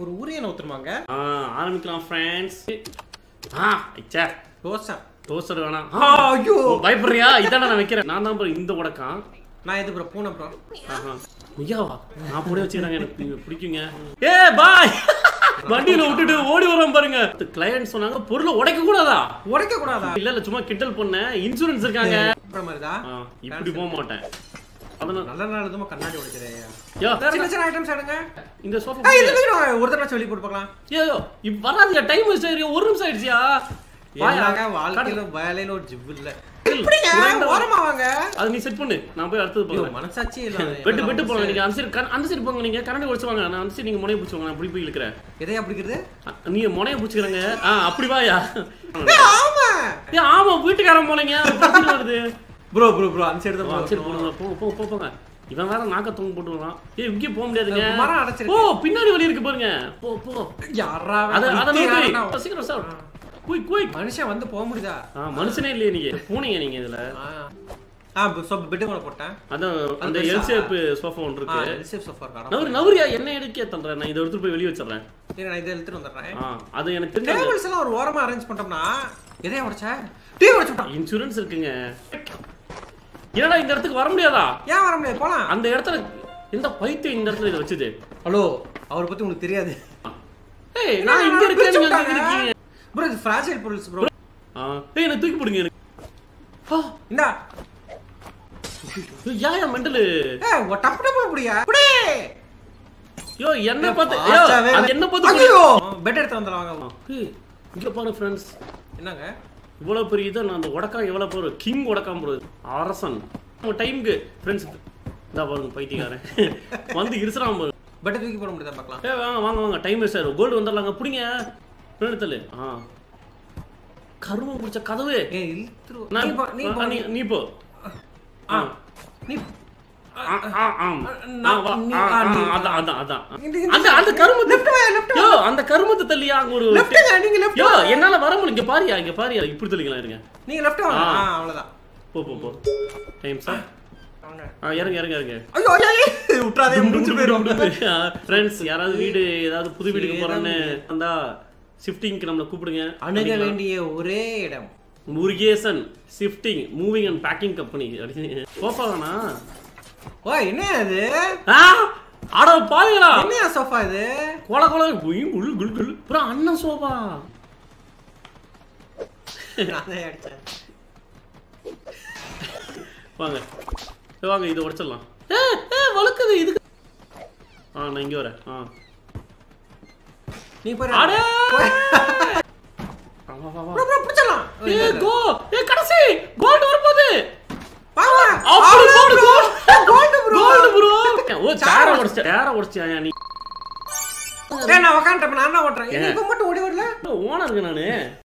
ஒரு உரியனை ஊத்துருமாங்க ஆ ஆரம்பிக்கலாம் ஃப்ரெண்ட்ஸ் ஆ ஐச்சா. தோசை. டோஸ்டர் வேணாம். ஐயோ. பயப்படுறியா? இதான நான் வைக்கிறேன். நான் தான் bro இந்த உடக்கான் நான் இது ப்ரோ பூனை ப்ரோ ஆஹா. ஐயாவா? நான் போட வச்சுக்கிறாங்க எனக்கு பி- பிடிக்குங்க. ஏ பாய் வண்டியில விட்டுட்டு ஓடி வரோம் பாருங்க. கிளையன்ட் சொன்னாங்க பொருளை உடைக்க கூடாதா? உடைக்க கூடாதா? இல்ல இல்ல சும்மா கிண்டல் பண்ணேன். இன்சூரன்ஸ் இருக்காங்க. இப்படி போக மாட்டேன். அதனால நல்ல நாள் எதுவும் கண்ணாடி உடைக்கிறேன் யோ சின்ன சின்ன ஐட்டம்ஸ் எடுங்க. இந்த சோஃபா ஏய். ஒரு தடவை வெளியே போட்டு பார்க்கலாம். ஐயோ இப்ப வராதியா? டைம் வேஸ்ட் ஆயிருக்கு. ஒரு நிமிஷம் ஆயிடுச்சியா? என்னங்க வாழ்க்கையில வேலையில ஒரு இல்ல. அது நீ செட் பண்ணு. நான் போய் அடுத்தது போறேன் மனசாட்சி இல்ல. வெட்டு வெட்டு போங்க. நீங்க அந்த சைடு கர- அந்த சைடு போங்க நீங்க. கரண்டி உடைச்சுவாங்க நான் அந்த சைடு நீங்க முனைய பிடிச்சுவாங்க நான் இப்படி போய் இழுக்கிறேன். எதையா பிடிக்கிறது? நீங்க முனைய பிடிச்சிக்கிறங்க. ஆ அப்படி வாயா. ஆமா. ஏ ஆமா வீட்டுக்காரன் போலங்க பிரச்சனை வருது. ப்ரோ ப்ரோ ப்ரோ அந்த சைடு தான் சரி போ போ போ போங்க. இவன் வேற நாக்க தொங்க போட்டு வரான் ஏய் இங்கே போக முடியாதுங்க. மரம் ஓ அடைச்சிருக்கு பின்னாடி வழி இருக்கு பாருங்க. போ போ. யாரா அத அத நோக்கி. சீக்கிரம் சார் குயிக் குயிக். மனுஷன் வந்து போக முடியுதா? ஆ மனுஷனே இல்லையே நீங்க. பூனைங்க நீங்க இதுல. ஆ. சோப் பெட் மேல போட்டேன். அதான் அந்த? எல் ஷேப் சோஃபா ஒன்று இருக்கு. ரிசீவ் சோஃபா காணோம் நவரு நவரியா என்ன எடுக்க தந்துறேன் நான் இதை எடுத்துட்டு போய் வெளியே வச்சிடுறேன். சரி நான் இதை எடுத்துட்டு வந்துடுறேன். ஆ அது எனக்கு தெரிஞ்ச டேபிள்ஸ் எல்லாம் ஒரு ஓரமா அரேஞ்ச் பண்ணிட்டோம்னா எதையா உடைச்ச? டீ உடைச்சுட்டான் இன்சூரன்ஸ் இருக்குங்க. என்னடா இந்த இடத்துக்கு வர முடியாதா? ஏன் வர முடியாது? போலாம். அந்த இடத்துல எந்த பைத்தியம் இந்த இடத்துல இதை வச்சுது. ஹலோ அவரை பத்தி உங்களுக்கு தெரியாது. ஏய் நான் இங்க இருக்கேன் ப்ரோ இது ஃப்ராஜைல் பொருள்ஸ் ப்ரோ. ஏய் என்ன தூக்கி போடுங்க எனக்கு. இந்தா. யா யா மெண்டலு? ஏய் டப்பு டப்பு புடியா? புடி. யோ என்ன பார்த்து அது என்ன பார்த்து பெட் எடுத்து வந்துடலாம் வாங்க ஏய், இங்க பாரு ஃப்ரெண்ட்ஸ் என்னங்க? இவ்வளவு பெரிய இதை நான் அந்த உடக்கா எவ்வளவு போற கிங் உடக்காம போறது அரசன். நம்ம டைம்க்கு ஃப்ரெண்ட்ஸ் இதா பாருங்க பைத்தியக்காரன். வந்து இருசுறான் பாரு பெட்டை தூக்கி போட முடியுதா பார்க்கலாம்? ஏ வாங்க வாங்க வாங்க. டைம் வேஸ்ட் ஆயிரும். கோல்டு வந்துடலாங்க. பிடிங்க. நிறுத்தலு ஆ. கருமம் பிடிச்ச கதவு. நீ போ நீ போ. நீ நீ போ. ஆ. ஆ. நீ அதான், அதான், அதான். இந்த- இந்த- அந்த அந்த கருமத்தை லெஃப்ட் வா லெஃப்ட் யோ அந்த கருமத்தை தள்ளியா அங்க ஒரு லெஃப்ட்ங்க நீங்க லெஃப்ட் யோ என்னால வர இங்க பாரியா இங்க பாரியா. இப்படி தள்ளிக்கலாம் இருங்க. நீங்க லெஃப்ட் வாங்க. அவ்வளவுதான். போ போ போ. டைம் சார் இறங்க இறங்க இறங்க. ஐயோ விட்றாதே முடிஞ்சு போயிரும். ஃப்ரெண்ட்ஸ் யாராவது வீடு ஏதாவது புது வீட்டுக்கு போறோன்னு வந்தா ஷிஃப்டிங்க்கு நம்மள கூப்பிடுங்க. அணுக வேண்டிய ஒரே இடம். Murugesan shifting moving and packing company வேணா ஓ என்ன ஆ? அட பாருங்களா என்னையா சோஃபா இது? கொல கொல குய் குள் குள் குள். அப்புறம் அண்ணன் அடிச்சேன். வாங்க. வாங்க இதை உடைச்சிடலாம். வழுக்குது இதுக்கு. ஆ நான் இங்க வரேன். ஆ. நீ போய் அடே! போய். பிடிச்சிடலாம். ஏ கோ. ஏ கடைசி கோல்ட் வரப்போகுது வாங்க. அப்படி அவ்வளோ gold bro. Gold Gold bro. Gold bro ஓ சேர உடைச்ச நீ? ஏய், நான் உக்காந்துட்டேன், நான் தான் ஓட்டுறேன். இப்ப மட்டும் ஓடி வரல? ஓனருக்கு நானு.